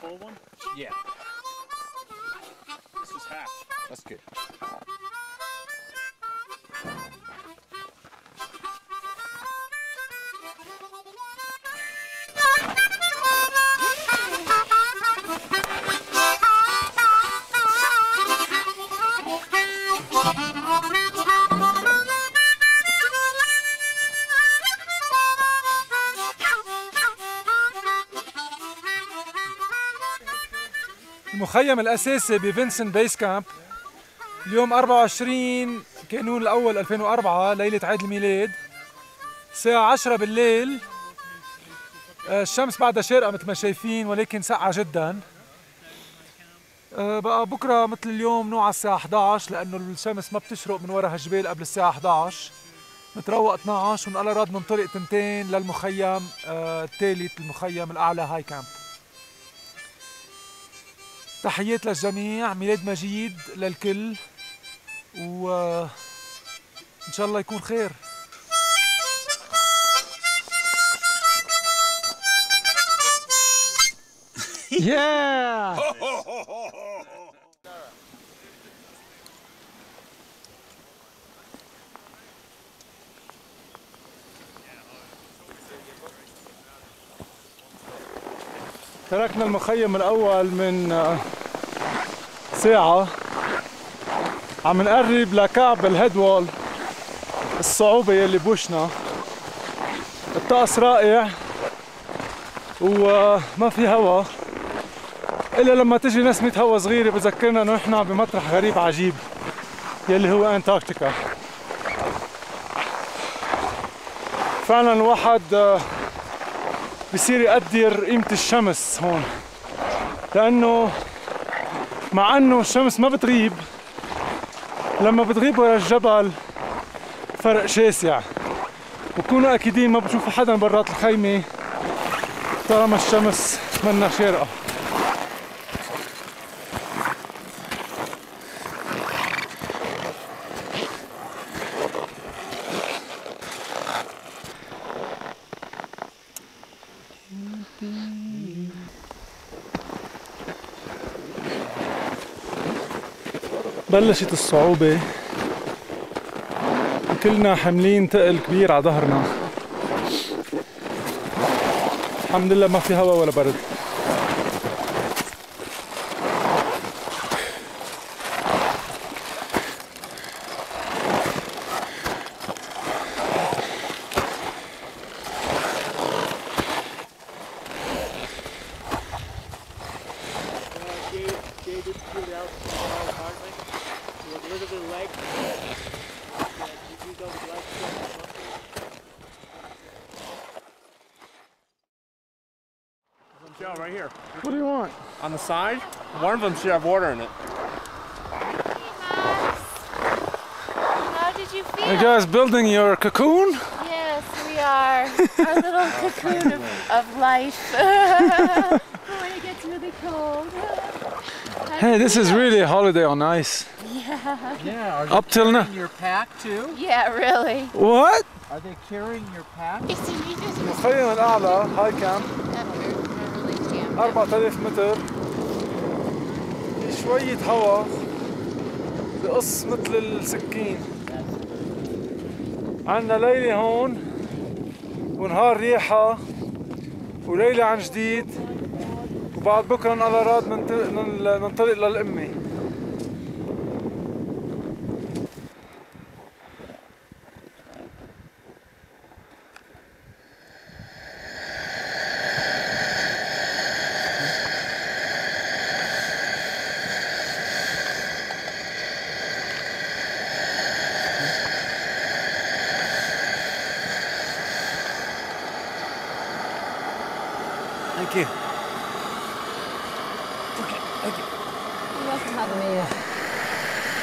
full one? Yeah, This is half. that's good. المخيم الأساسي بفينسن بيس كامب اليوم 24 كانون الأول 2004 ليلة عيد الميلاد. الساعة 10 بالليل آه، الشمس بعدها شارقة مثل ما شايفين ولكن سقعة جدا. آه، بقى بكرة مثل اليوم نوع على الساعة 11 لأنه الشمس ما بتشرق من ورا هالجبال قبل الساعة 11 نتروق 12 ونقال راد ننطلق تنتين للمخيم آه، الثالث المخيم الأعلى هاي كامب. تحيات للجميع ميلاد مجيد للكل و إن شاء الله يكون خير Yeah! تركنا المخيم الأول من آه، ساعة. عم نقرب لكعب الهيد وول الصعوبة يلي بوشنا. الطقس رائع وما في هوا. إلا لما تجي نسمة هوا صغيرة بذكرنا إنه نحن بمطرح غريب عجيب يلي هو أنتاركتيكا. فعلا الواحد آه، بصير يقدر قيمة الشمس هون. لأنه مع أنه الشمس ما بتغيب لما بتغيب ورا الجبل فرق شاسع. وكونوا أكيدين ما بتشوفوا حدا برات الخيمة طالما الشمس منا شارقة. بلشت الصعوبة. كلنا حاملين تقل كبير على ظهرنا. الحمد لله ما في هوا ولا برد. Shell right here. What do you want? On the side? One of them should have water in it. Are you guys building your cocoon? Yes, we are. Our little oh, cocoon of, of life. when it gets really cold. Hey, this is really a holiday on ice. Yeah. Yeah. Up till now. Your pack too. Yeah, really. What? Are they carrying your pack? Hi, Cam. 4000 متر. في شوية هوا. بقص مثل السكين. عنا ليلة هون ونهار ريحة وليلة عن جديد. وبعد بكرة على راد ننت- نن- ننطلق للأمي Thank you.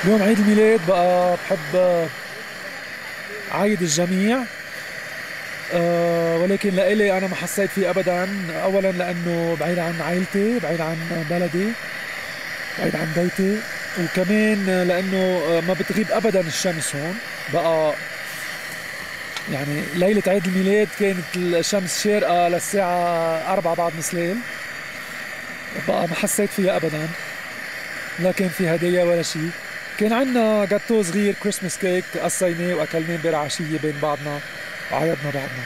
اليوم عيد الميلاد بقى بحب عايد الجميع. أه ولكن لإلي أنا ما حسيت فيه أبدا. أولا لأنه بعيد عن عائلتي بعيد عن بلدي بعيد عن بيتي. وكمان لأنه ما بتغيب أبدا الشمس هون. بقى يعني ليلة عيد الميلاد كانت الشمس شارقة للساعة أربعة بعد نص ليل بقى ما حسيت فيها ابدا. لا كان في هدايا ولا شيء. كان عندنا جاتو صغير كريسمس كيك قصيناه وأكلناه امبارح عشيه بين بعضنا. وعيدنا بعضنا.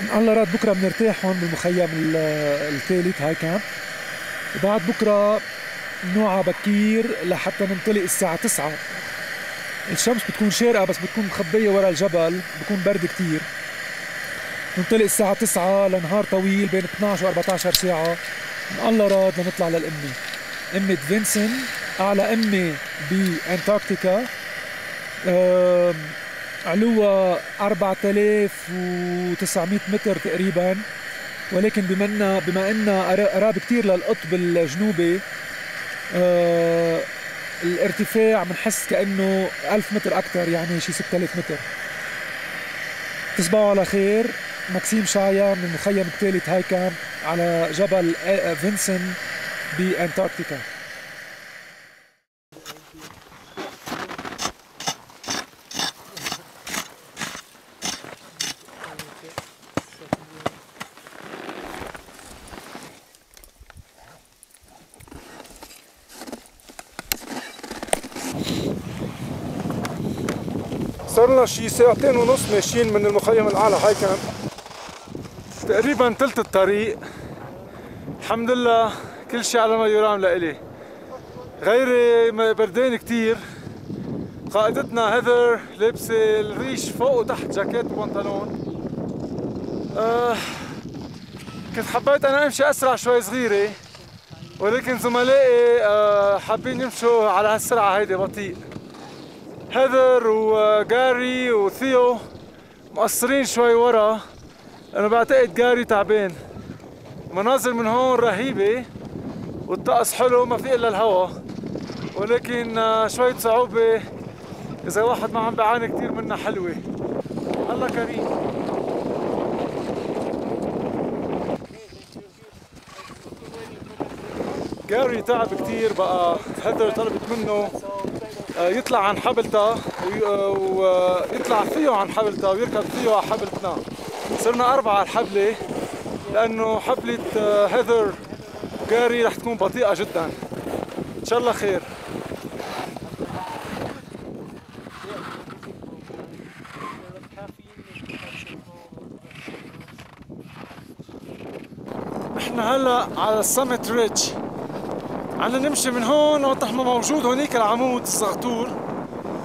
إن الله راد بكرة بنرتاح هون بالمخيم الثالث هاي كامب وبعد بكرة نوعا بكير لحتى ننطلق الساعة 9 الشمس بتكون شارقة بس بتكون مخبية ورا الجبل بكون برد كتير. ننطلق الساعة 9 لنهار طويل بين 12 و 14 ساعة. الله راد لنطلع للأمي أمة فينسن أعلى أمة بأنتاركتيكا. علوها 4900 متر تقريبا. ولكن بما ان بما ان قراب كثير للقطب الجنوبي آه الارتفاع بنحس كأنه 1000 متر أكثر يعني شي 6000 متر. تصبحوا على خير. ماكسيم شايا من المخيم الثالث هاي كامب. على جبل فينسن بأنتاركتيكا. صار لنا شي ساعتين ونص ماشيين من المخيم الأعلى. هاي كان تقريبا تلت الطريق. الحمد لله كل شيء على ما يرام لإلي. غيري بردين كتير. قائدتنا هيذر لابسة الريش فوق وتحت جاكيت وبنطلون. آه كنت حبيت أنا أمشي أسرع شوي صغيرة. ولكن زملائي آه حابين يمشوا على هالسرعة هيدي بطيء. هيذر وجاري وثيو مقصرين شوي ورا. أنا بعتقد جاري تعبان. مناظر من هون رهيبة والطقس حلو ما في إلا الهوا. ولكن آه، شوية صعوبة. إذا واحد ما عم بيعاني كثير منها حلوة. الله كريم. جاري تعب كثير بقى هيدر طلبت منه آه، يطلع عن حبلتها ويطلع فيه عن حبلتها ويركب فيه على حبلتنا. صرنا أربعة على الحبلة لأنه حبلة هيذر جاري رح تكون بطيئة جدا. إن شاء الله خير. إحنا هلا على السمت ريدج عنا نمشي من هون وطح ما موجود هونيك العمود الزغطور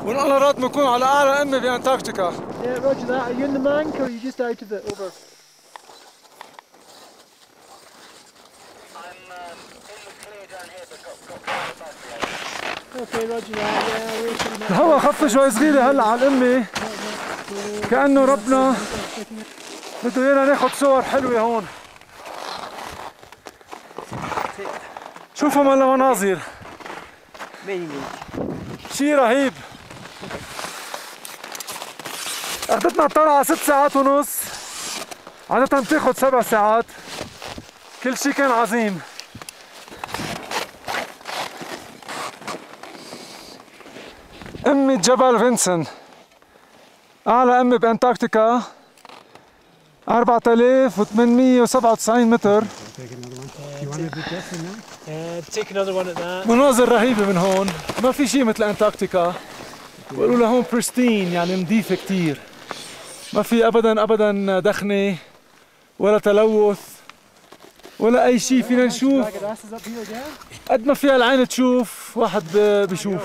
ونقول راد نكون على أعلى قمه بأنتاركتيكا. Yeah, roger that. Are you in the mank or are you just out of it? Over. Okay, roger that. Yeah, we're pretty much. الهوا خف شوي صغيرة هلا على الأمة كأنه ربنا بده ايانا ناخد صور حلوة هون شوفوا مال مناظر شي رهيب أخذتنا الطلعة ست ساعات ونص. عادة بتاخد سبع ساعات. كل شي كان عظيم. أمة جبل فينسن. أعلى أمة بأنتاركتيكا. 4897 متر. مناظر رهيبة من هون. ما في شيء مثل أنتاركتيكا. بيقولوا لهون بريستين يعني نظيفة كتير. ما في أبدا أبدا دخنة ولا تلوث ولا أي شيء فينا نشوف. قد ما فيها العين تشوف واحد بيشوف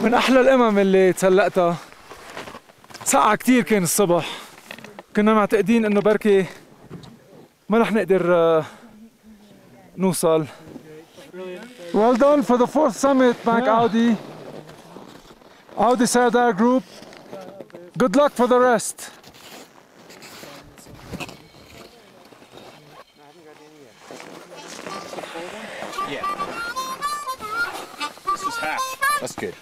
من أحلى الأمم اللي تسلقتها سقعة كتير كان الصبح كنا معتقدين إنه بركي ما رح نقدر آه، نوصل Well done for the fourth summit, Mac Audi. Audi Sardar Group. Good luck for the rest. Yeah. This is half. That's good.